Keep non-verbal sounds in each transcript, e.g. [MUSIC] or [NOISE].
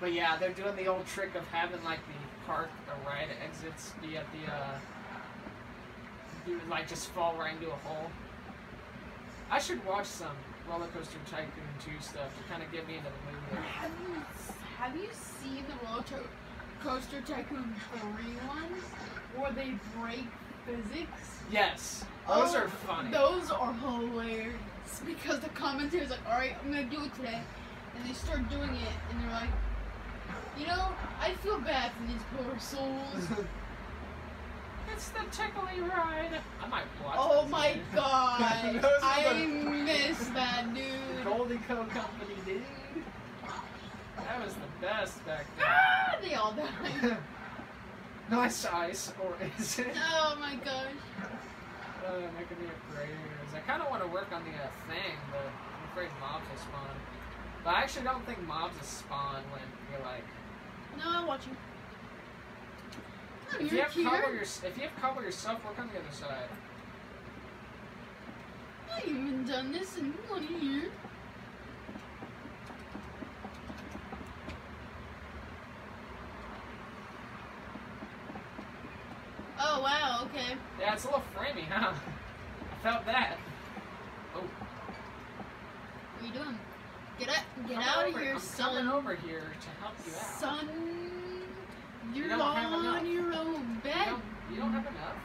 But yeah, they're doing the old trick of having like the park, the ride exits be at the uh, do like just fall right into a hole. I should watch some Roller Coaster Tycoon 2 stuff to kind of get me into the mood. Have you have you seen the roller to- coaster tycoon three ones where they break physics? Yes, those Oh, are funny. Those are hilarious because the commentator's like, "All right, I'm gonna do it today," and they start doing it, and they're like, "You know, I feel bad for these poor souls." [LAUGHS] it's the tickly ride. I might watch. oh my again. god, [LAUGHS] Those I miss that The dude. Goldie Co Company, dude. That was the best back then. Ah, they all died. [LAUGHS] nice ice, or is it? Oh my gosh. Uh, making me afraid. I kind of want to work on the uh, thing, but I'm afraid mobs will spawn. But I actually don't think mobs will spawn when you're like. No, I'm watching. If you have cover your, if you have cover yourself, work on the other side. I haven't done this in one year. Oh wow, okay. Yeah, it's a little framey, huh? [LAUGHS] I felt that. Oh, What are you doing? Get out, get coming out of here, I'm son. coming over here to help you out. Son, you're don't on your own You bed. don't, you don't have enough.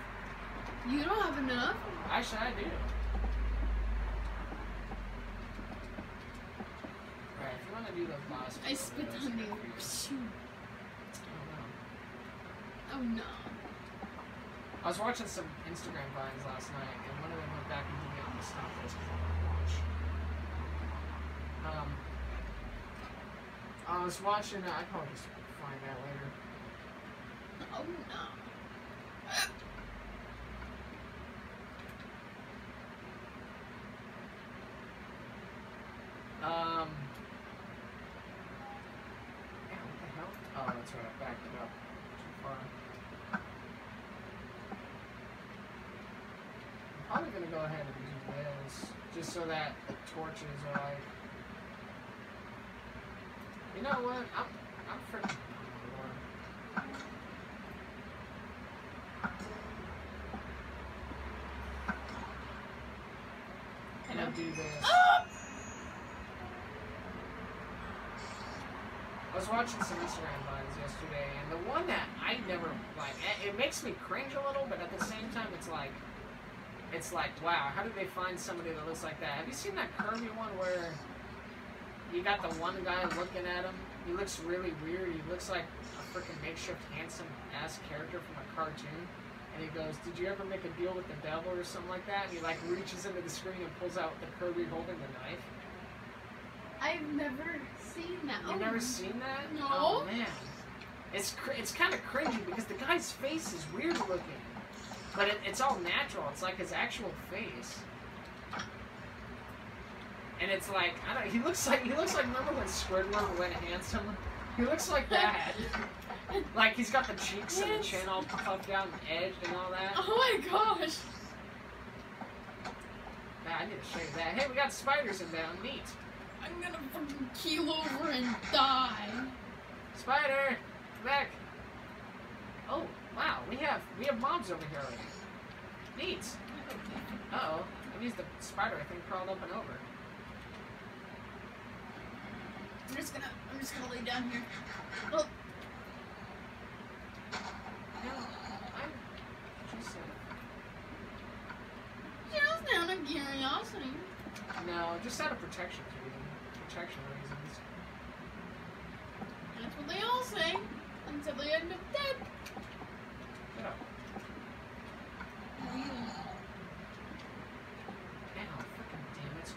You don't have enough. Actually, I do. Alright, if you want to do the boss. I spit on you. good for you. Pshoo. I don't know. Oh no. I was watching some Instagram vines last night, and one of them went back and told me I'm gonna stop this because I want to watch. Um, was watching. Uh, I probably just find that later. Oh no. Um. yeah, what the hell? Oh, that's right. I backed it up too far. I'm probably gonna go ahead and do this just so that the torches are like. You know what? I'm I'm freaking. And I'll do this. [GASPS] I was watching some Instagram vines yesterday, and the one that I never like, it- it makes me cringe a little, but at the same time, it's like, it's like, wow, how did they find somebody that looks like that? Have you seen that curvy one where you got the one guy looking at him? He looks really weird. He looks like a freaking makeshift handsome ass character from a cartoon. And he goes, "Did you ever make a deal with the devil or something like that?" And he like reaches into the screen and pulls out the Kirby holding the knife. I've never seen that. You've never seen that? No. Oh man, it's cr- it's kind of cringy because the guy's face is weird looking, but it, it's all natural. It's like his actual face, and it's like I don't. He looks like he looks like remember when Squidward went handsome? He looks like that. [LAUGHS] like he's got the cheeks and the chin all puffed out and edged and all that. Oh my gosh. Man, I need to shave that. Hey, we got spiders in there. Neat. I'm gonna fucking keel over and die. Spider, come back. Oh, wow, we have we have mobs over here already. Neat. Uh oh, that means the spider I think crawled up and over. I'm just gonna I'm just gonna lay down here. Oh, No, I'm just just down of curiosity. no, just out of protection reason. Protection reasons. That's what they all say. Until they end up dead. Shut up. Ow, freaking damn it.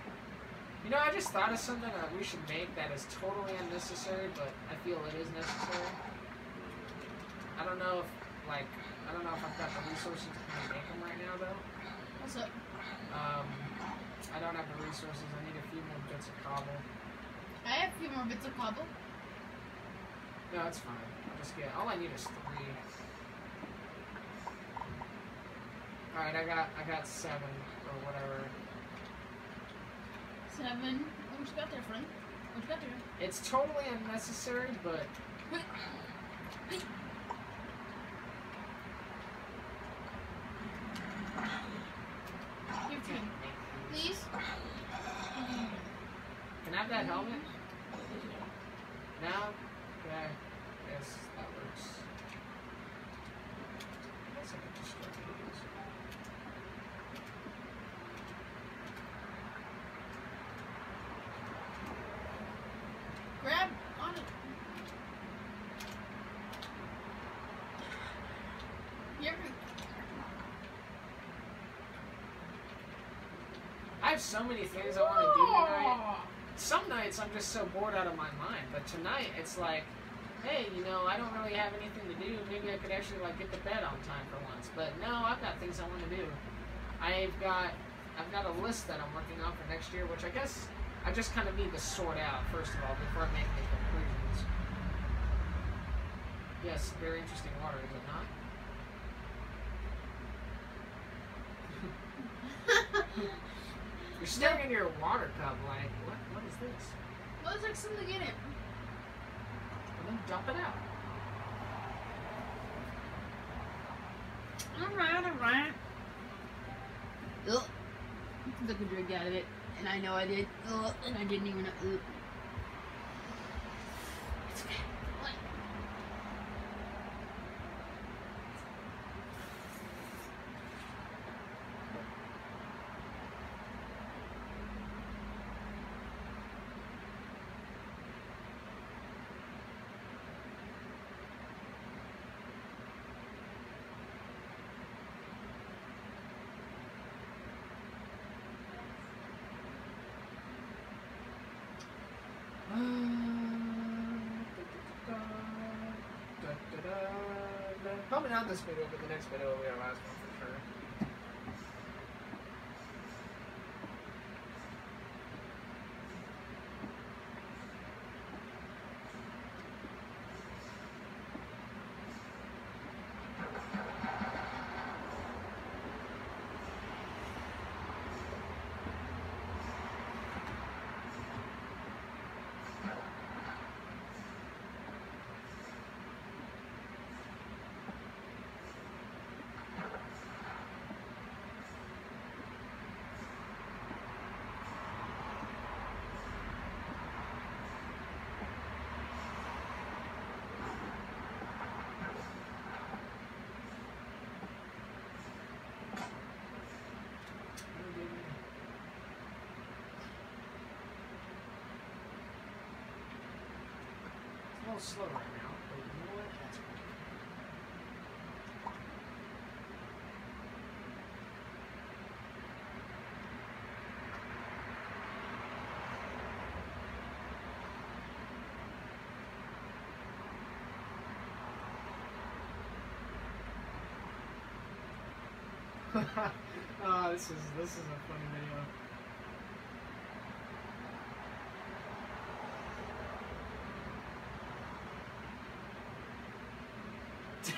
You know, I just thought of something that we should make that is totally unnecessary, but I feel it is necessary. I don't know if, like, I don't know if I've got the resources to kind of make them right now, though. What's up? Um, I don't have the resources. I need a few more bits of cobble. I have a few more bits of cobble. No, it's fine. I'll just get. All I need is three. All right, I got I got seven or whatever. Seven. Got there, friend? Got there? It's totally unnecessary, but turn. Please? Can I have that helmet? Now? Okay. Yes, that works. I guess I could just start these. Grab on it. You ever I have so many things I want to do tonight. Some nights I'm just so bored out of my mind, but tonight it's like, hey, you know, I don't really have anything to do. Maybe I could actually like get to bed on time for once. But no, I've got things I want to do. I've got I've got a list that I'm working on for next year, which I guess I just kind of need to sort out first of all before I make any conclusions. Yes, very interesting water, is it not? [LAUGHS] [LAUGHS] You're staring into your water cup like, what? What is this? Looks like something in it. And then dump it out. Alright, alright. Ugh. Took a drink out of it, and I know I did. Ugh, and I didn't even know. Ugh. It's okay. What? Probably not this video, but the next video will be our last one for sure. It's a little slow right now, but you know what? That's okay. [LAUGHS] oh, ah, this is this is a funny video.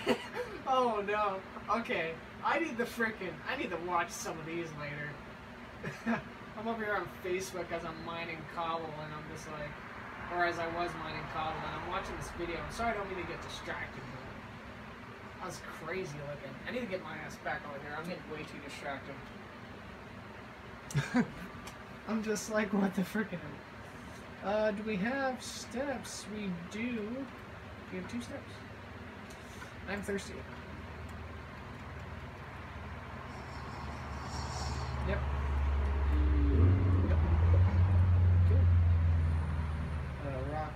[LAUGHS] oh no. Okay. I need the frickin' I need to watch some of these later. [LAUGHS] I'm over here on Facebook as I'm mining cobble and I'm just like or as I was mining cobble and I'm watching this video. I'm sorry I don't mean to get distracted, but I was crazy looking. I need to get my ass back over here. I'm getting way too distracted. [LAUGHS] I'm just like, what the frickin'? Uh, do we have steps? We do. We have two steps. I'm thirsty. Yep. Uh, rock.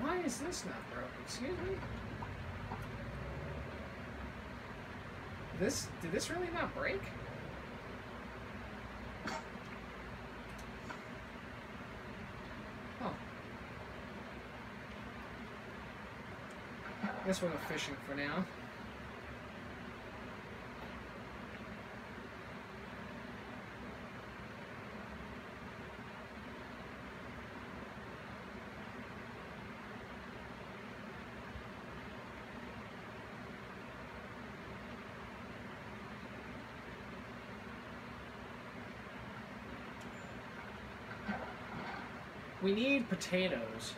Why is this not broken? Excuse me? This did this really not break? Guess we're fishing for now. We need potatoes.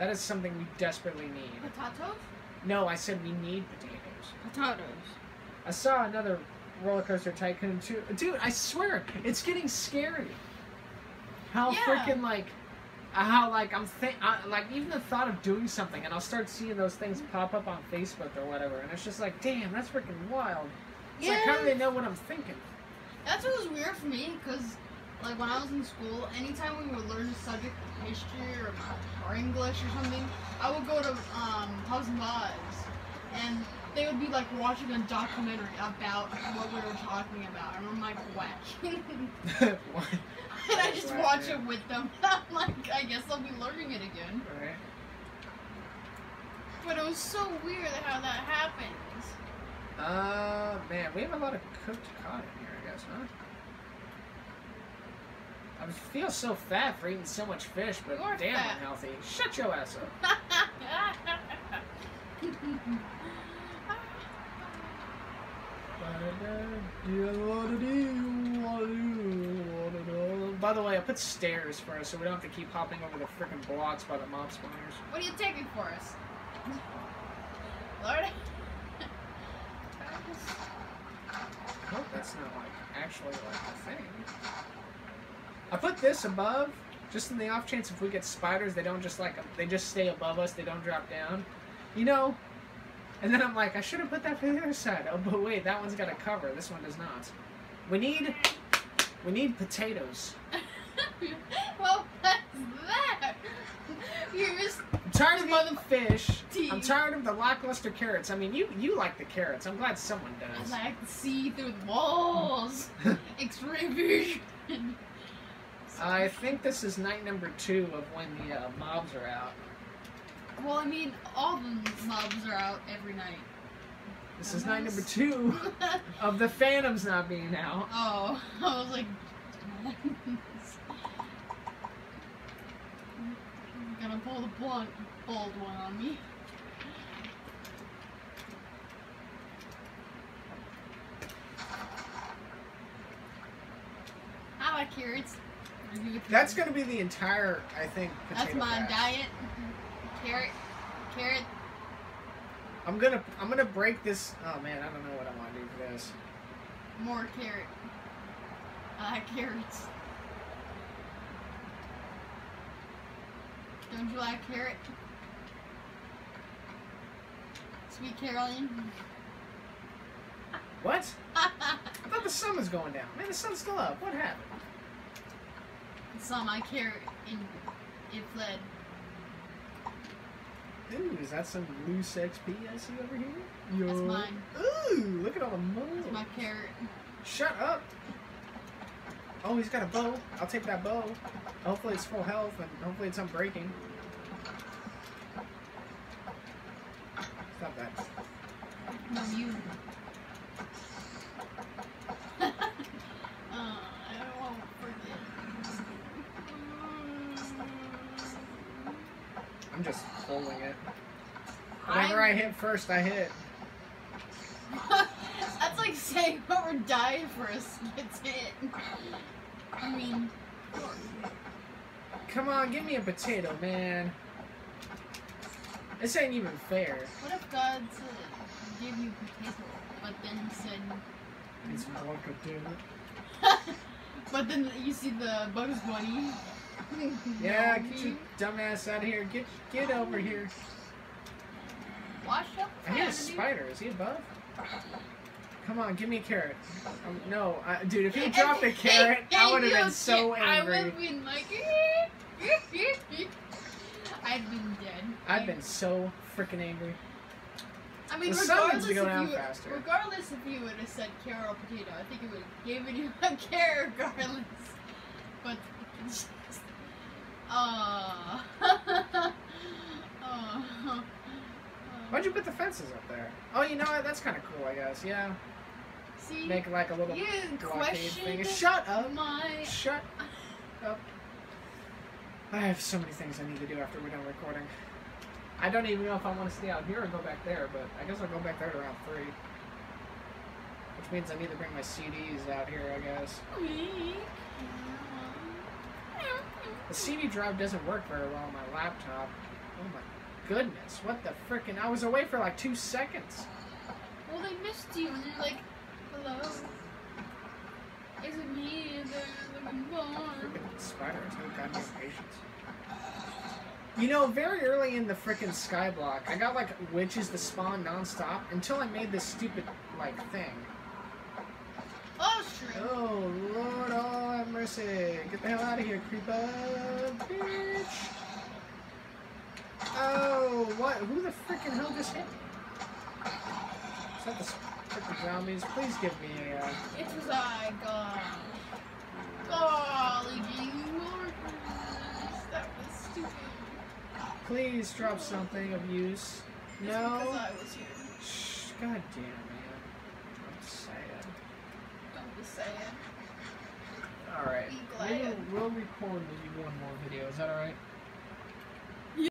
That is something we desperately need. Potatoes? No, I said we need potatoes. Potatoes. I saw another roller coaster tycoon too. Dude, I swear, it's getting scary. How Yeah. freaking like, uh, how like I'm think, uh, like even the thought of doing something, and I'll start seeing those things pop up on Facebook or whatever, and it's just like, damn, that's freaking wild. It's like, how do they know what I'm thinking? That's what was weird for me, because, like, when I was in school, anytime we would learn a subject like history or, or English or something, I would go to um, Hubs and Vibes, and they would be, like, watching a documentary about what we were talking about, and I'm, like, watching. What? [LAUGHS] and I just watch yeah. it with them. [LAUGHS] I'm like, I guess I'll be learning it again. Right. But it was so weird how that happens. Uh, man, we have a lot of cooked cod in here, I guess, huh? I feel so fat for eating so much fish, but You are damn fat. unhealthy. Shut your ass up. [LAUGHS] By the way, I put stairs for us so we don't have to keep hopping over the freaking blocks by the mob spawners. what are you taking for us? Lord. Nope, that's not like actually like the thing. I put this above, just in the off chance if we get spiders, they don't just like them they just stay above us, they don't drop down. You know? And then I'm like, I should have put that for the other side. Oh, but wait, that one's got a cover. This one does not. We need, we need potatoes. [LAUGHS] well, that's that. You're just I'm tired of the fish. I'm tired of the lackluster carrots. I mean, you you like the carrots. I'm glad someone does. I like to see through the walls. [LAUGHS] X-ray vision. I think this is night number two of when the uh, mobs are out. well, I mean, all the mobs are out every night. This is night number two [LAUGHS] of the Phantoms not being out. oh, [LAUGHS] I was like, I'm gonna pull the blunt, bold one on me. I like carrots. I do with That's gonna be the entire, I think, That's my diet. Carrot, carrot. I'm gonna, I'm gonna break this. Oh man, I don't know what I want to do for this. More carrot. I like carrots. Don't you like carrot? Sweet Caroline. What? [LAUGHS] I thought the sun was going down. Man, the sun's still up. What happened? Saw my carrot and it fled. Ooh, is that some loose XP I see over here? Yo. That's mine. Ooh, look at all the It's my carrot. Shut up. Oh, he's got a bow. I'll take that bow. Hopefully it's full health and hopefully it's unbreaking. Stop that. No, you. uh, I won't forget. I'm just holding it. Whenever I hit first, I hit. [LAUGHS] That's like saying whoever died first gets hit. I mean, Come on, give me a potato, man. This ain't even fair. what if God said, give you potato, but then he said, It's more potato. [LAUGHS] but then you see the Bugs Bunny. Yeah, get your dumbass out of here. Get get over here. Watch out. I hear a spider. Is he above? Come on, give me a carrot. Um, no, I, dude, if he dropped a carrot, I would have been so get- I would angry. have been like, [LAUGHS] I'd been dead. I've been so freaking angry. I mean, The regardless if you, faster. regardless if you would have said carrot or potato, I think it would have given you [LAUGHS] a carrot regardless. But [LAUGHS] Why'd you put the fences up there? Oh, you know what? That's kind of cool, I guess. Yeah, see? make like a little you. Shut up. my. Shut up. I have so many things I need to do after we're done recording. I don't even know if I want to stay out here or go back there, but I guess I'll go back there at around 3. Which means I need to bring my CDs out here, I guess. week. The CD drive doesn't work very well on my laptop. Oh my goodness, what the frickin'? I was away for like two seconds. Well, they missed you, and you're like, hello. Is it me? Is there looking for? Frickin' [LAUGHS] spiders, no goddamn patience. You know, very early in the frickin' Skyblock, I got like witches to spawn nonstop until I made this stupid like thing. Oh, true. Oh Lord, oh mercy! Get the hell out of here, creeper, bitch! Oh, what? Who the frickin' hell just hit me? Is that the frickin' zombies? Please give me a. Uh... It was I, God. Golly Mortis. That was stupid. Please drop something of use. Just No. because I was here. Shh, God damn, man. I'm sad. Don't be sad. Alright. Maybe we'll record maybe one more video. Is that alright?